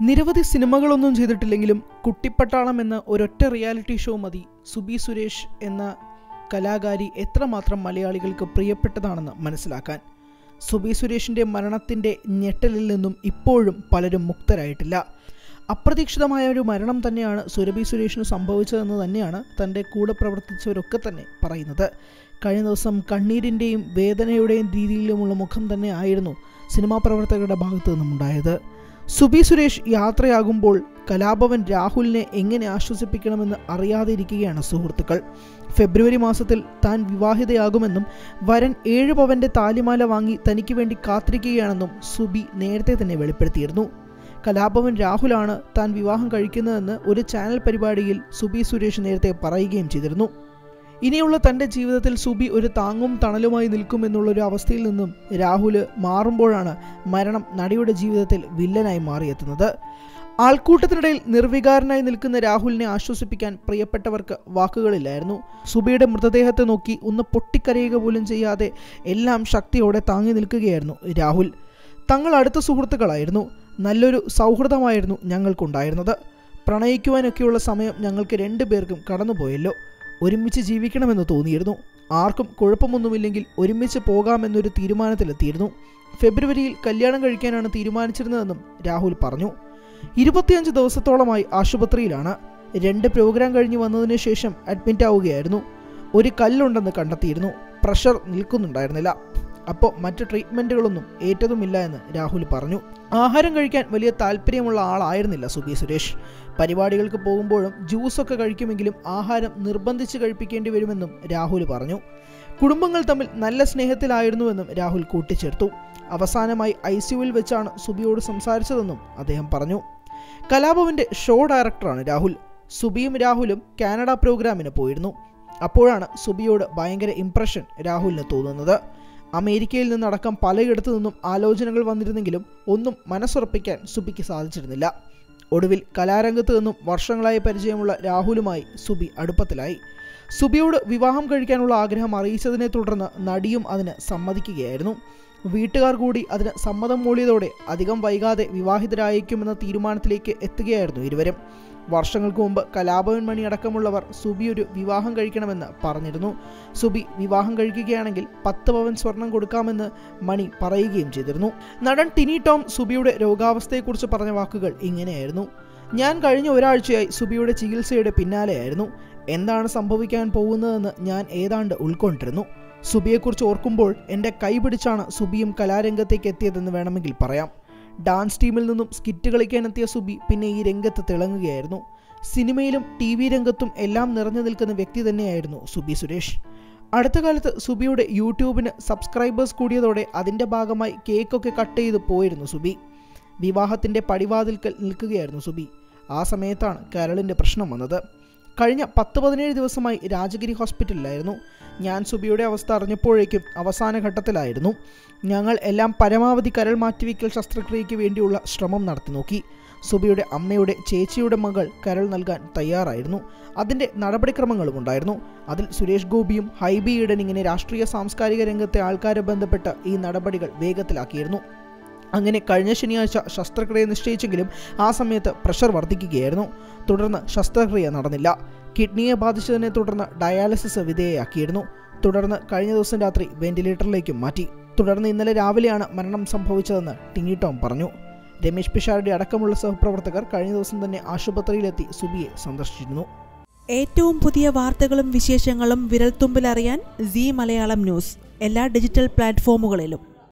നിരവധി സിനിമകളൊന്നും ചെയ്തിട്ടില്ലെങ്കിലും കുട്ടിപ്പട്ടാളം എന്ന ഒരൊറ്റ റിയാലിറ്റി ഷോ മതി. സുബി സുരേഷ് എന്ന കലാകാരി എത്രമാത്രം മലയാളികൾക്ക് പ്രിയപ്പെട്ടതാണെന്ന് മനസ്സിലാക്കാൻ. സുബി സുരേഷിന്റെ മരണത്തിന്റെ ഞെട്ടലിൽ നിന്നും ഇപ്പോഴും പലരും മുക്തരായിട്ടില്ല. അപ്രതീക്ഷിതമായ ഒരു മരണം തന്നെയാണ് സുരഭി സുരേഷിന് സംഭവിച്ചതെന്ന് തന്നെയാണ് തന്റെ കൂടെ പ്രവർത്തിച്ചവരൊക്കെ തന്നെ പറയുന്നത്. കഴിഞ്ഞ ദിവസം കണ്ണീരിന്റെയും വേദനയുടെയും രീതിയിലുമുള്ള മുഖം തന്നെ ആയിരുന്നു സിനിമാ പ്രവർത്തകരുടെ ഭാഗത്തു നിന്നും ഉണ്ടായത് സുബി സുരേഷ് യാത്രയാകുമ്പോൾ കലാഭവൻ രാഹുലിനെ എങ്ങനെ ആശ്വസിപ്പിക്കണമെന്ന് അറിയാതിരിക്കുകയാണ് സുഹൃത്തുക്കൾ. ഫെബ്രുവരി മാസത്തിൽ താൻ വിവാഹിതയാകുമെന്നും വരൻ ഏഴ് പവന്റെ താലിമാല വാങ്ങി തനിക്ക് വേണ്ടി കാത്തിരിക്കുകയാണെന്നും സുബി നേരത്തെ തന്നെ വെളിപ്പെടുത്തിയിരുന്നു. കലാഭവൻ രാഹുലാണ് താൻ വിവാഹം കഴിക്കുന്നതെന്ന് ഒരു ചാനൽ പരിപാടിയിൽ സുബി സുരേഷ് നേരത്തെ പറയുകയും ചെയ്തിരുന്നു. ഇനിയുള്ള തന്റെ ജീവിതത്തിൽ സുബി ഒരു താങ്ങും തണലുമായി നിൽക്കും നിൽക്കുമെന്നുള്ളൊരു അവസ്ഥയിൽ നിന്നും രാഹുൽ മാറുമ്പോഴാണ് മരണം നടിയുടെ ജീവിതത്തിൽ വില്ലനായി മാറിയെത്തുന്നത്. ആൾക്കൂട്ടത്തിനിടയിൽ നിർവികാരനായി നിൽക്കുന്ന രാഹുലിനെ ആശ്വസിപ്പിക്കാൻ പ്രിയപ്പെട്ടവർക്ക് വാക്കുകളില്ലായിരുന്നു. സുബിയുടെ മൃതദേഹത്തെ നോക്കി ഒന്ന് പൊട്ടിക്കരയുക പോലും ചെയ്യാതെ എല്ലാം ശക്തിയോടെ താങ്ങി നിൽക്കുകയായിരുന്നു രാഹുൽ. തങ്ങൾ അടുത്ത സുഹൃത്തുക്കളായിരുന്നു. നല്ലൊരു സൗഹൃദമായിരുന്നു ഞങ്ങൾക്കുണ്ടായിരുന്നത്. പ്രണയിക്കുവാനൊക്കെയുള്ള സമയം ഞങ്ങൾക്ക് രണ്ടുപേർക്കും കടന്നുപോയല്ലോ. ഒരുമിച്ച് ജീവിക്കണമെന്ന് തോന്നിയിരുന്നു. ആർക്കും കുഴപ്പമൊന്നുമില്ലെങ്കിൽ ഒരുമിച്ച് പോകാമെന്നൊരു തീരുമാനത്തിലെത്തിയിരുന്നു. ഫെബ്രുവരിയിൽ കല്യാണം കഴിക്കാനാണ് തീരുമാനിച്ചിരുന്നതെന്നും രാഹുൽ പറഞ്ഞു. ഇരുപത്തിയഞ്ച് ദിവസത്തോളമായി ആശുപത്രിയിലാണ്. രണ്ട് പ്രോഗ്രാം കഴിഞ്ഞ് വന്നതിന് ശേഷം അഡ്മിറ്റ് ആവുകയായിരുന്നു. ഒരു കല്ലുണ്ടെന്ന് കണ്ടെത്തിയിരുന്നു. പ്രഷർ നിൽക്കുന്നുണ്ടായിരുന്നില്ല. അപ്പോൾ മറ്റ് ട്രീറ്റ്മെന്റുകളൊന്നും ഏറ്റതുമില്ല എന്ന് രാഹുൽ പറഞ്ഞു. ആഹാരം കഴിക്കാൻ വലിയ താല്പര്യമുള്ള ആളായിരുന്നില്ല സുബി സുരേഷ്. പരിപാടികൾക്ക് പോകുമ്പോഴും ജ്യൂസൊക്കെ കഴിക്കുമെങ്കിലും ആഹാരം നിർബന്ധിച്ച് കഴിപ്പിക്കേണ്ടി വരുമെന്നും രാഹുൽ പറഞ്ഞു. കുടുംബങ്ങൾ തമ്മിൽ നല്ല സ്നേഹത്തിലായിരുന്നുവെന്നും രാഹുൽ കൂട്ടിച്ചേർത്തു. അവസാനമായി ഐ സിയുവിൽ വെച്ചാണ് സുബിയോട് സംസാരിച്ചതെന്നും അദ്ദേഹം പറഞ്ഞു. കലാഭവന്റെ ഷോ ഡയറക്ടറാണ് രാഹുൽ. സുബിയും രാഹുലും കാനഡ പ്രോഗ്രാമിന് പോയിരുന്നു. അപ്പോഴാണ് സുബിയോട് ഭയങ്കര ഇംപ്രഷൻ രാഹുലിന് തോന്നുന്നത്. അമേരിക്കയിൽ നിന്നടക്കം പലയിടത്തു നിന്നും ആലോചനകൾ വന്നിരുന്നെങ്കിലും ഒന്നും മനസ്സുറപ്പിക്കാൻ സുബിക്ക് സാധിച്ചിരുന്നില്ല. ഒടുവിൽ കലാരംഗത്ത് നിന്നും വർഷങ്ങളായി പരിചയമുള്ള രാഹുലുമായി സുബി അടുപ്പത്തിലായി. സുബിയോട് വിവാഹം കഴിക്കാനുള്ള ആഗ്രഹം അറിയിച്ചതിനെ തുടർന്ന് നടിയും അതിന് സമ്മതിക്കുകയായിരുന്നു. വീട്ടുകാർ കൂടി അതിന് സമ്മതം മൂളിയതോടെ അധികം വൈകാതെ വിവാഹിതരായേക്കുമെന്ന തീരുമാനത്തിലേക്ക് എത്തുകയായിരുന്നു ഇരുവരും. വർഷങ്ങൾക്ക് മുമ്പ് കലാഭവൻ മണി അടക്കമുള്ളവർ സുബി ഒരു വിവാഹം കഴിക്കണമെന്ന് പറഞ്ഞിരുന്നു. സുബി വിവാഹം കഴിക്കുകയാണെങ്കിൽ പത്ത് പവൻ സ്വർണം കൊടുക്കാമെന്ന് മണി പറയുകയും ചെയ്തിരുന്നു. നടൻ ടിനി ടോം സുബിയുടെ രോഗാവസ്ഥയെക്കുറിച്ച് പറഞ്ഞ വാക്കുകൾ ഇങ്ങനെയായിരുന്നു. ഞാൻ കഴിഞ്ഞ ഒരാഴ്ചയായി സുബിയുടെ ചികിത്സയുടെ പിന്നാലെയായിരുന്നു. എന്താണ് സംഭവിക്കാൻ പോകുന്നതെന്ന് ഞാൻ ഏതാണ്ട് ഉൾക്കൊണ്ടിരുന്നു. സുബിയെക്കുറിച്ച് ഓർക്കുമ്പോൾ എന്റെ കൈപിടിച്ചാണ് സുബിയും കലാരംഗത്തേക്ക് എത്തിയതെന്ന് വേണമെങ്കിൽ പറയാം. ഡാൻസ് ടീമിൽ നിന്നും സ്കിറ്റ് കളിക്കാൻ എത്തിയ സുബി പിന്നെ ഈ രംഗത്ത് തിളങ്ങുകയായിരുന്നു. സിനിമയിലും ടി വി രംഗത്തും എല്ലാം നിറഞ്ഞു നിൽക്കുന്ന വ്യക്തി തന്നെയായിരുന്നു സുബി സുരേഷ്. അടുത്ത കാലത്ത് സുബിയുടെ യൂട്യൂബിന് സബ്സ്ക്രൈബേഴ്സ് കൂടിയതോടെ അതിന്റെ ഭാഗമായി കേക്കൊക്കെ കട്ട് ചെയ്ത് പോയിരുന്നു സുബി. വിവാഹത്തിന്റെ പടിവാതിൽക്കൽ നിൽക്കുകയായിരുന്നു സുബി. ആ സമയത്താണ് കരളിന്റെ പ്രശ്നം വന്നത്. കഴിഞ്ഞ പത്ത് പതിനേഴ് ദിവസമായി രാജഗിരി ഹോസ്പിറ്റലിലായിരുന്നു. ഞാൻ സുബിയുടെ അവസ്ഥ അറിഞ്ഞപ്പോഴേക്കും അവസാന ഘട്ടത്തിലായിരുന്നു. ഞങ്ങൾ എല്ലാം പരമാവധി കരൾ മാറ്റിവെക്കൽ ശസ്ത്രക്രിയയ്ക്ക് വേണ്ടിയുള്ള ശ്രമം നടത്തി നോക്കി. സുബിയുടെ അമ്മയുടെ ചേച്ചിയുടെ മകൾ കരൾ നൽകാൻ തയ്യാറായിരുന്നു. അതിന്റെ നടപടിക്രമങ്ങളും ഉണ്ടായിരുന്നു. അതിൽ സുരേഷ് ഗോപിയും ഹൈബി ഈഡൻ ഇങ്ങനെ രാഷ്ട്രീയ സാംസ്കാരിക രംഗത്തെ ആൾക്കാരെ ബന്ധപ്പെട്ട ഈ നടപടികൾ വേഗത്തിലാക്കിയിരുന്നു. അങ്ങനെ കഴിഞ്ഞ ശനിയാഴ്ച ശസ്ത്രക്രിയ നിശ്ചയിച്ചെങ്കിലും ആ സമയത്ത് പ്രഷർ വർദ്ധിക്കുകയായിരുന്നു. തുടർന്ന് ശസ്ത്രക്രിയ നടന്നില്ല. കിഡ്നിയെ ബാധിച്ചതിനെ തുടർന്ന് ഡയാലിസിസ് വിധേയയാക്കിയിരുന്നു. തുടർന്ന് കഴിഞ്ഞ ദിവസം രാത്രി വെന്റിലേറ്ററിലേക്കും മാറ്റി. തുടർന്ന് ഇന്നലെ രാവിലെയാണ് മരണം സംഭവിച്ചതെന്ന് ടിനി ടോം പറഞ്ഞു. രമേശ് പിഷാരുടെ അടക്കമുള്ള സഹപ്രവർത്തകർ കഴിഞ്ഞ ദിവസം തന്നെ ആശുപത്രിയിലെത്തി സുബിയെ സന്ദർശിച്ചിരുന്നു. ഏറ്റവും പുതിയ വാർത്തകളും വിശേഷങ്ങളും വിരൽത്തുമ്പിലറിയാൻ സി മലയാളം ന്യൂസ് എല്ലാ ഡിജിറ്റൽ പ്ലാറ്റ്ഫോമുകളിലും.